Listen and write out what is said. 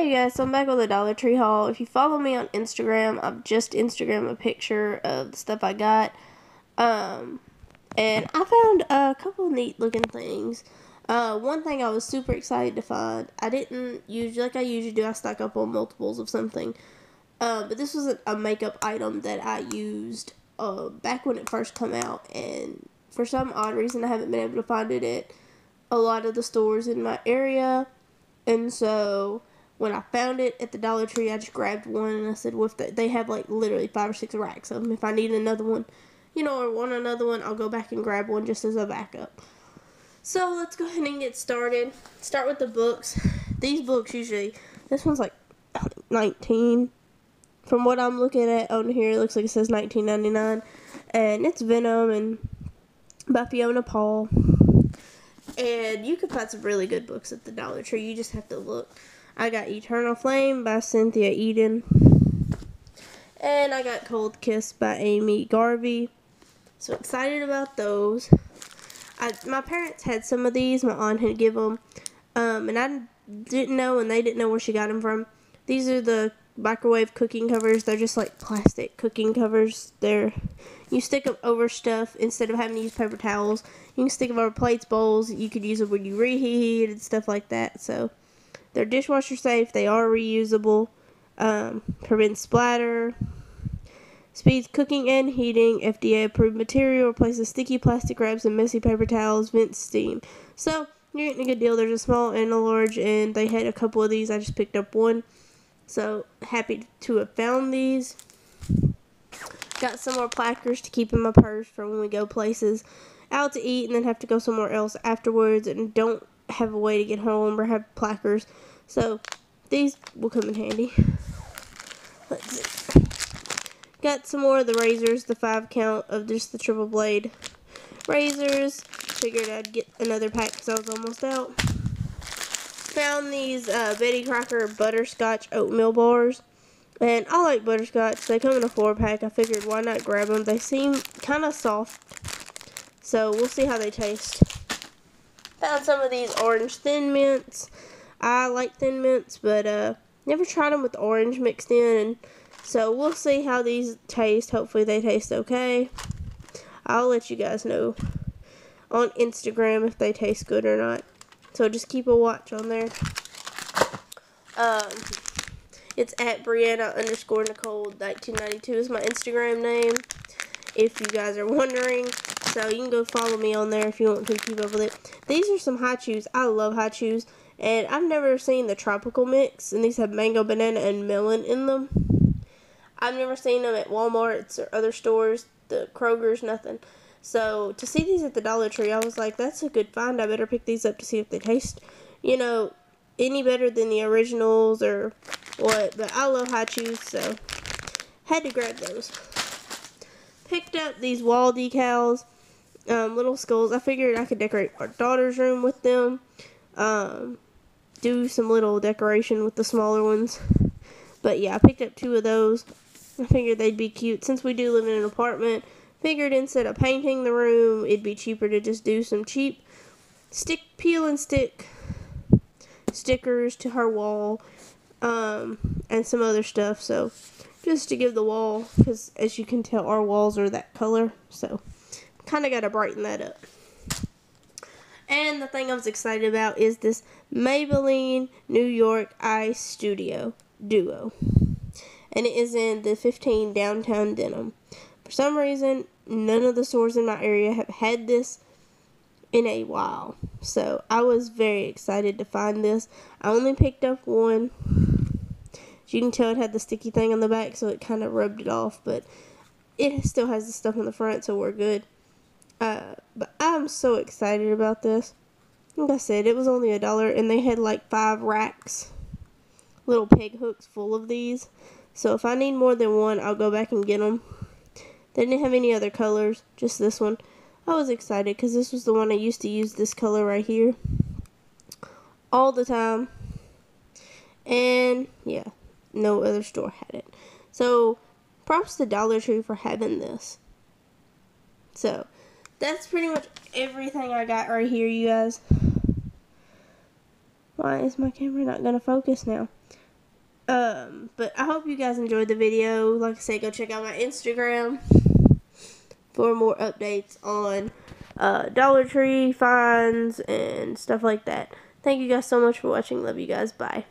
Hey guys, so I'm back with a Dollar Tree haul. If you follow me on Instagram, I've just Instagram a picture of the stuff I got. Um, and I found a couple neat looking things. Uh, one thing I was super excited to find, I didn't usually, like I usually do, I stock up on multiples of something. Uh, but this was a, a makeup item that I used uh, back when it first come out. And for some odd reason, I haven't been able to find it at a lot of the stores in my area. And so when I found it at the Dollar Tree, I just grabbed one and I said, well, if they, they have like literally five or six racks of them. If I need another one, you know, or want another one, I'll go back and grab one just as a backup. So let's go ahead and get started. Start with the books. These books usually, this one's like 19. From what I'm looking at on here, it looks like it says 19.99, and it's Venom and by Fiona Paul. And you can find some really good books at the Dollar Tree. You just have to look. I got Eternal Flame by Cynthia Eden. And I got Cold Kiss by Amy Garvey. So excited about those. I, my parents had some of these. My aunt had give them. Um, and I didn't know and they didn't know where she got them from. These are the microwave cooking covers. They're just like plastic cooking covers. They're you stick them over stuff instead of having to use paper towels. You can stick them over plates, bowls. You could use them when you reheat and stuff like that. So they're dishwasher safe. They are reusable. Um, prevent splatter. Speeds cooking and heating. FDA approved material. Replaces sticky plastic wraps and messy paper towels. Vents steam. So you're getting a good deal. There's a small and a large, and they had a couple of these. I just picked up one. So happy to have found these. Got some more plackers to keep in my purse for when we go places out to eat and then have to go somewhere else afterwards and don't have a way to get home or have plackers. So these will come in handy. Let's see. Got some more of the razors, the five count of just the triple blade razors. Figured I'd get another pack because I was almost out. Found these uh, Betty Crocker butterscotch oatmeal bars. And I like butterscotch. They come in a four pack. I figured why not grab them. They seem kind of soft. So we'll see how they taste. Found some of these orange thin mints. I like thin mints, but uh, never tried them with orange mixed in. And so we'll see how these taste. Hopefully they taste okay. I'll let you guys know on Instagram if they taste good or not. So just keep a watch on there. Um, it's at Brianna underscore Nicole 1992 is my Instagram name. If you guys are wondering. So you can go follow me on there if you want to keep up with it. These are some Hi-Chews. I love Hi-Chews. And I've never seen the tropical mix. And these have mango, banana, and melon in them. I've never seen them at Walmart's or other stores. The Kroger's, nothing. So to see these at the Dollar Tree, I was like, that's a good find. I better pick these up to see if they taste, you know, any better than the originals or what. But I love Hi-Chews, so had to grab those. Picked up these wall decals um, little skulls. I figured I could decorate our daughter's room with them. Um, do some little decoration with the smaller ones. But yeah, I picked up two of those. I figured they'd be cute. Since we do live in an apartment, figured instead of painting the room, it'd be cheaper to just do some cheap stick, peel and stick stickers to her wall um, and some other stuff. So just to give the wall, because as you can tell, our walls are that color. So kind of got to brighten that up. And the thing I was excited about is this Maybelline New York Eye Studio Duo. And it is in the 15 Downtown Denim. For some reason, none of the stores in my area have had this in a while. So I was very excited to find this. I only picked up one. As you can tell, it had the sticky thing on the back, so it kind of rubbed it off. But it still has the stuff on the front, so we're good. Uh, but I'm so excited about this. Like I said, it was only a dollar, and they had like five racks, little peg hooks full of these. So if I need more than one, I'll go back and get them. They didn't have any other colors, just this one. I was excited because this was the one I used to use this color right here all the time. And yeah, no other store had it. So props to Dollar Tree for having this. So that's pretty much everything I got right here, you guys. Why is my camera not going to focus now? Um, but I hope you guys enjoyed the video. Like I said, go check out my Instagram for more updates on uh, Dollar Tree finds and stuff like that. Thank you guys so much for watching. Love you guys. Bye.